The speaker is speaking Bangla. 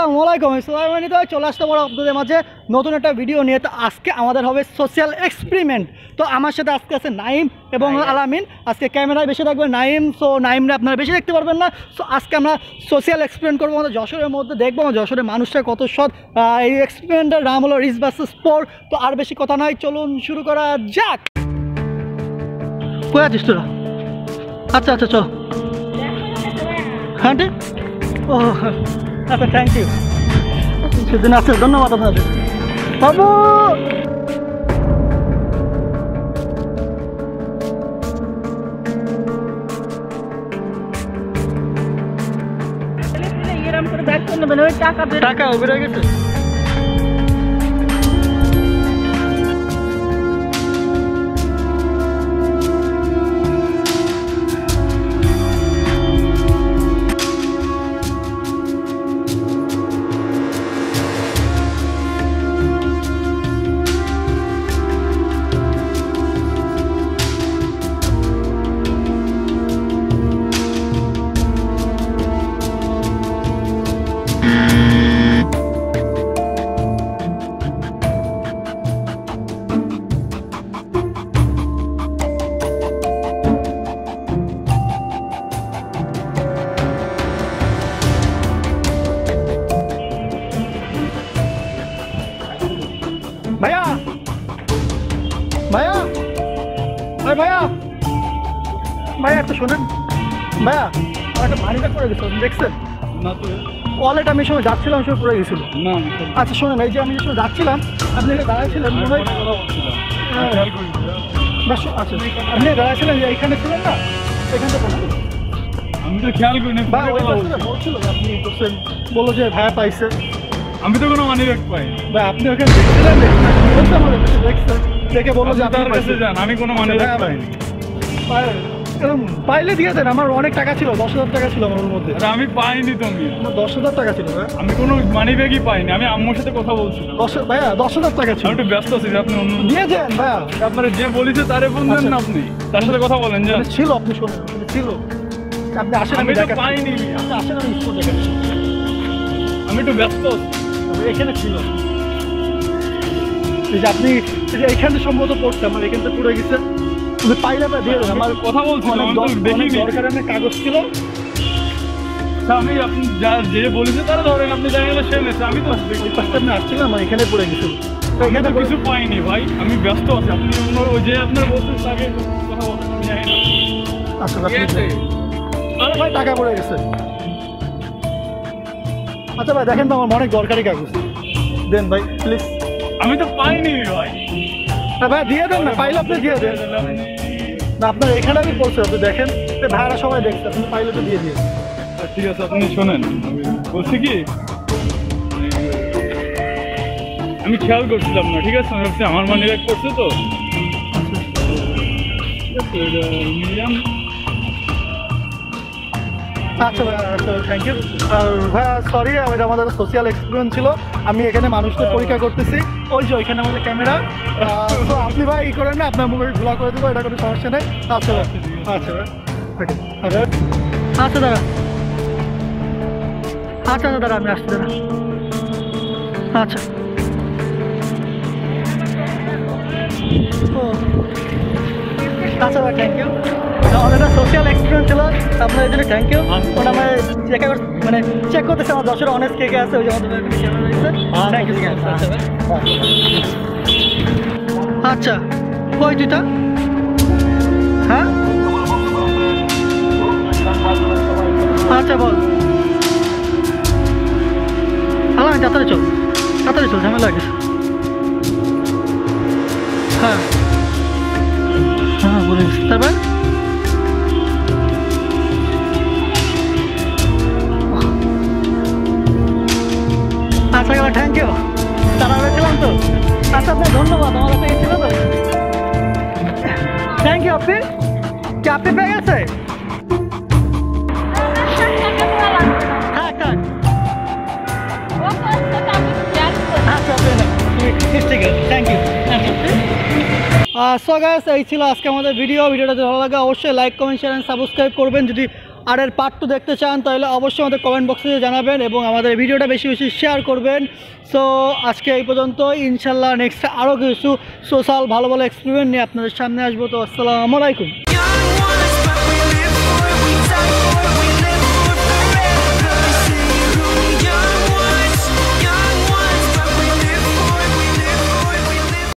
আসসালামু আলাইকুম। সুলাইমানি তো চলে আসতে পারো আপনাদের মাঝে নতুন একটা ভিডিও নিয়ে। তো আজকে আমাদের হবে সোশ্যাল এক্সপেরিমেন্ট তো আমার সাথে আজকে আছে নাইম এবং আলামিন। আজকে ক্যামেরায় বেশি থাকবে নাইম। সো নাইমরা আপনারা বেশি দেখতে পারবেন না। সো আজকে আমরা সোশ্যাল এক্সপেরিমেন্ট করব। আমাদের যশোরের মধ্যে দেখব। আমার যশোরের মানুষটা কত সৎ। এই এক্সপেরিমেন্টের নাম হলো রিস বাস স্পোর তো আর বেশি কথা নয় চলুন শুরু করা যাক। কই আছিস তোরা? আচ্ছা আচ্ছা চল। হ্যাঁ ও আচ্ছা থ্যাংক ইউ সেদিন আছে ধন্যবাদ আপনাদের। বাবু! টাকা টাকা বেড়ে গেছে। ভাইয়া একটু শোনেন। ভাইয়া আমার একটা ব্যাগ পড়ে গেছে আপনি দেখছেন? ওয়ালেট আমি সময় যাচ্ছিলাম সময় পড়ে গেছিল। আচ্ছা শোনেন এই যে আমি সময় যাচ্ছিলাম আপনি এখানে দাঁড়াইছিলেন মনে হয় হ্যাঁ। আচ্ছা আপনি দাঁড়াইছিলেন যে এইখানে ছিলেন না এখানটা আমি তো খেয়াল করিনি। বলছিল আপনি করছেন বলল যে ভাইয়া পাইছে। আমি তো কোনো মানি ব্যাগ পাই বা আপনি ওখানে দেখছিলেন দেখছেন দেখে বলল যে আপনি আপনি কাছে যান আমি কোনো মানি ব্যাগ পাইনি। পাইলে দিয়ে দেন আমার অনেক টাকা ছিল দশ হাজার টাকা ছিল আমার মধ্যে। আরে আমি পাইনি তো আমি। আমার দশ হাজার টাকা ছিল ভাইয়া আমি কোনো মানি ব্যাগই পাইনি আমি আম্মুর সাথে কথা বলছিলাম। দশ ভাইয়া দশ হাজার টাকা ছিল। আমি একটু ব্যস্ত আছি আপনি অন্য দিয়ে দেন ভাইয়া। আপনার যে বলেছে তারে ফোন দেন না আপনি। তার সাথে কথা বলেন যে ছিল আপনি শোনেন ছিল। আপনি আসেন আমি তো পাইনি আপনি আসেন আমি আমি একটু ব্যস্ত এখানে ছিল। এই যে আপনি এখানে সম্ভবত পড়তে আমার এখান থেকে পড়ে গেছে। তুমি পাইলে দিয়ে আমার কথা বলছিলাম দেখিনি কাগজ ছিল। আমি আপনি যা যে বলেছে তারা ধরেন আপনি জানেন না সে নেছে। আমি তো আসছিলাম এখানে পড়ে গেছিল তো এখানে কিছু পাইনি ভাই আমি ব্যস্ত আছি। আপনি ওই যে আপনার বলছেন তাকে কথা বলেন জানি না। আচ্ছা ভাই টাকা পড়ে গেছে। আচ্ছা ভাই দেখেন তো আমার অনেক দরকারি কাগজ। দেন ভাই প্লিজ আমি তো পাইনি ভাই। ভাই দিয়ে দেন না পাইলে আপনি দিয়ে দেন। না আপনার এখানে আমি পড়ছি আপনি দেখেন ভাইরা সবাই দেখছে আপনি পাইলে তো দিয়ে দিয়ে ঠিক আছে আপনি শোনেন বলছি কি? আমি খেয়াল করছিলাম না ঠিক আছে? ভাবছি আমার মানি ব্যাগ করছে তো। মিলিয়াম। আচ্ছা ভাই আচ্ছা থ্যাংক ইউ আর সরি এটা আমাদের সোশ্যাল এক্সপিরিয়েন্স ছিল আমি এখানে মানুষদের পরীক্ষা করতেছি। ওই যে ওইখানে আমাদের ক্যামেরা ই করেন না আপনার মোবাইল খোলা করে দেবো এটা কোনো সমস্যা নেই। আচ্ছা আচ্ছা ভাই Okay. আচ্ছা আচ্ছা দাদা আচ্ছা আচ্ছা দাদা আমি আসছি দাদা আচ্ছা। আচ্ছা ভাই থ্যাংক ইউ আমাদের সোশ্যাল এক্সপিরিয়েন্স ছিল আপনার জন্য থ্যাংক ইউ ওটা আমার চেক মানে চেক করতেছে আমার দশের অনেক কে কে আছে ওই যে আমাদের থ্যাংক ইউ আচ্ছা। কই তুই তা? হ্যাঁ? আচ্ছা বল। আমি তাড়াতাড়ি চল। তাড়াতাড়ি চল, ঝামেলা লাগে হ্যাঁ। হ্যাঁ বলে। তারপর? আচ্ছা থ্যাংক ইউ তারা হয়েছিলাম তো। আচ্ছা আপনার ধন্যবাদ। আমার কাছে ছিল তো। থ্যাংক ইউ আপনি কি আপনি পেয়ে গেছে সো গাইস এই ছিল আজকে আমাদের ভিডিও ভিডিওটা ভালো লাগে, অবশ্যই লাইক কমেন্ট শেয়ার সাবস্ক্রাইব করবেন। যদি আর এর পার্ট টু দেখতে চান, তাহলে অবশ্যই আমাদের কমেন্ট বক্সে জানাবেন এবং আমাদের ভিডিওটা বেশি বেশি শেয়ার করবেন। সো আজকে এই পর্যন্ত ইনশাল্লাহ নেক্সট আরও কিছু সোশ্যাল ভালো ভালো এক্সপেরিমেন্ট নিয়ে আপনাদের সামনে আসব। তো আসসালামু আলাইকুম।